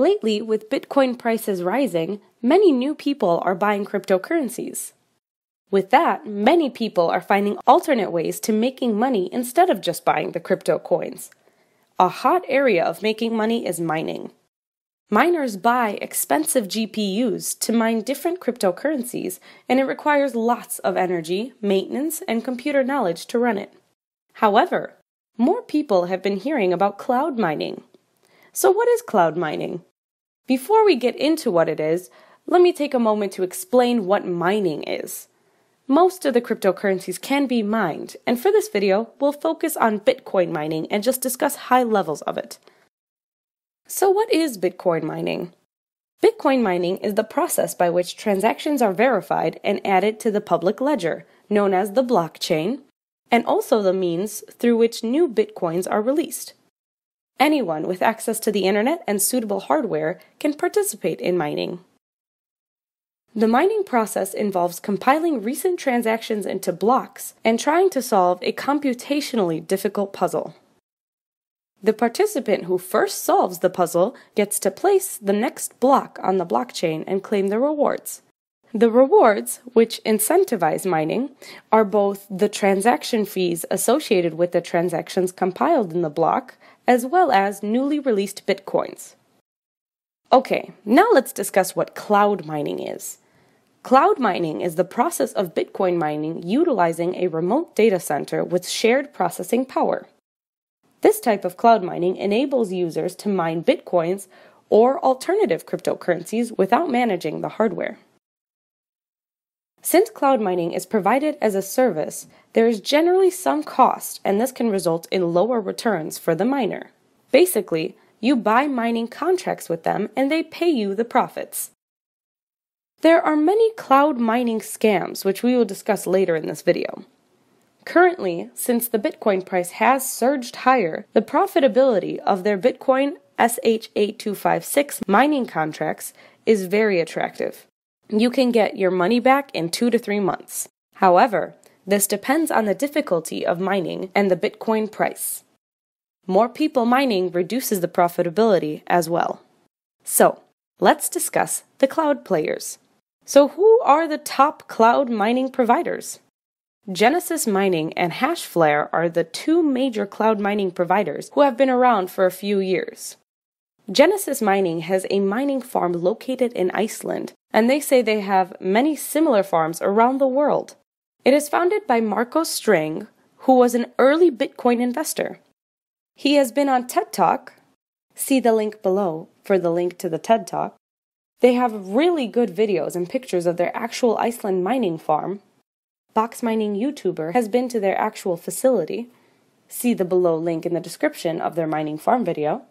Lately, with Bitcoin prices rising, many new people are buying cryptocurrencies. With that, many people are finding alternate ways to making money instead of just buying the crypto coins. A hot area of making money is mining. Miners buy expensive GPUs to mine different cryptocurrencies, and it requires lots of energy, maintenance, and computer knowledge to run it. However, more people have been hearing about cloud mining. So, what is cloud mining? Before we get into what it is, let me take a moment to explain what mining is. Most of the cryptocurrencies can be mined, and for this video, we'll focus on Bitcoin mining and just discuss high levels of it. So, what is Bitcoin mining? Bitcoin mining is the process by which transactions are verified and added to the public ledger, known as the blockchain, and also the means through which new Bitcoins are released. Anyone with access to the internet and suitable hardware can participate in mining. The mining process involves compiling recent transactions into blocks and trying to solve a computationally difficult puzzle. The participant who first solves the puzzle gets to place the next block on the blockchain and claim the rewards. The rewards, which incentivize mining, are both the transaction fees associated with the transactions compiled in the block, as well as newly released bitcoins. Okay, now let's discuss what cloud mining is. Cloud mining is the process of Bitcoin mining utilizing a remote data center with shared processing power. This type of cloud mining enables users to mine Bitcoins or alternative cryptocurrencies without managing the hardware. Since cloud mining is provided as a service, there is generally some cost, and this can result in lower returns for the miner. Basically, you buy mining contracts with them and they pay you the profits. There are many cloud mining scams, which we will discuss later in this video. Currently, since the Bitcoin price has surged higher, the profitability of their Bitcoin SHA 256 mining contracts is very attractive. You can get your money back in two to three months. However, this depends on the difficulty of mining and the Bitcoin price. More people mining reduces the profitability as well. So, let's discuss the cloud players. So, who are the top cloud mining providers? Genesis Mining and Hashflare are the two major cloud mining providers who have been around for a few years. Genesis Mining has a mining farm located in Iceland, and they say they have many similar farms around the world. It is founded by Marco Streng, who was an early Bitcoin investor. He has been on TED Talk. See the link below for the link to the TED Talk they have really good videos and pictures of their actual Iceland mining farm. Box Mining YouTuber has been to their actual facility. See the below link in the description of their mining farm video.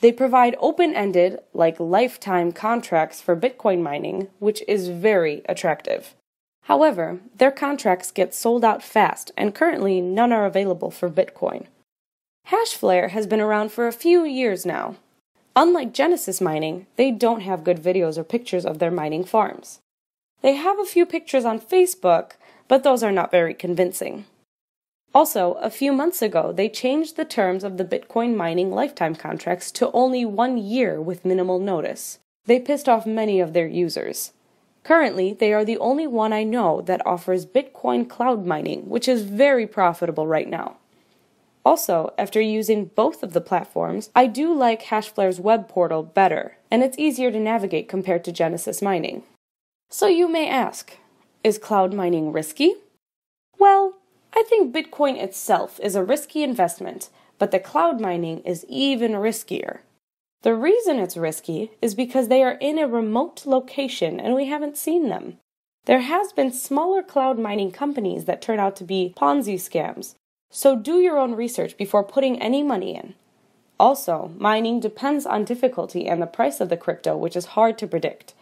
They provide open ended, like lifetime contracts for Bitcoin mining, which is very attractive. However, their contracts get sold out fast, and currently none are available for Bitcoin. Hashflare has been around for a few years now, Unlike Genesis Mining, they don't have good videos or pictures of their mining farms. They have a few pictures on Facebook, but those are not very convincing. Also, a few months ago, they changed the terms of the Bitcoin mining lifetime contracts to only one year with minimal notice. They pissed off many of their users. Currently, they are the only one I know that offers Bitcoin cloud mining, which is very profitable right now. Also, after using both of the platforms, I do like Hashflare's web portal better, and it's easier to navigate compared to Genesis Mining. So you may ask, is cloud mining risky? Well, I think Bitcoin itself is a risky investment, but the cloud mining is even riskier. The reason it's risky is because they are in a remote location and we haven't seen them. There has been smaller cloud mining companies that turn out to be Ponzi scams, so do your own research before putting any money in. Also, mining depends on difficulty and the price of the crypto, which is hard to predict.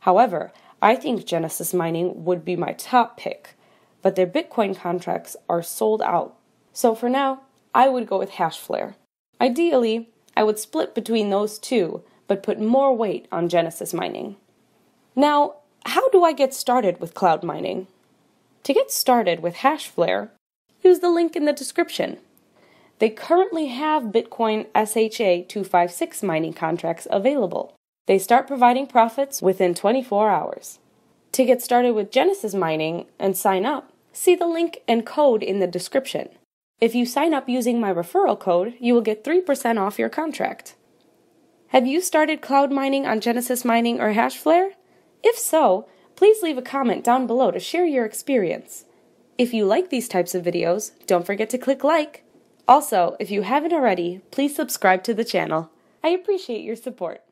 However, I think Genesis Mining would be my top pick, but their Bitcoin contracts are sold out. So for now, I would go with Hashflare. Ideally, I would split between those two, but put more weight on Genesis Mining. Now, how do I get started with cloud mining? To get started with Hashflare, use the link in the description. They currently have Bitcoin SHA 256 mining contracts available. They start providing profits within 24 hours. To get started with Genesis mining and sign up, see the link and code in the description. If you sign up using my referral code, you will get 3% off your contract. Have you started cloud mining on Genesis Mining or Hashflare? If so, please leave a comment down below to share your experience. If you like these types of videos, don't forget to click like. Also, if you haven't already, please subscribe to the channel. I appreciate your support.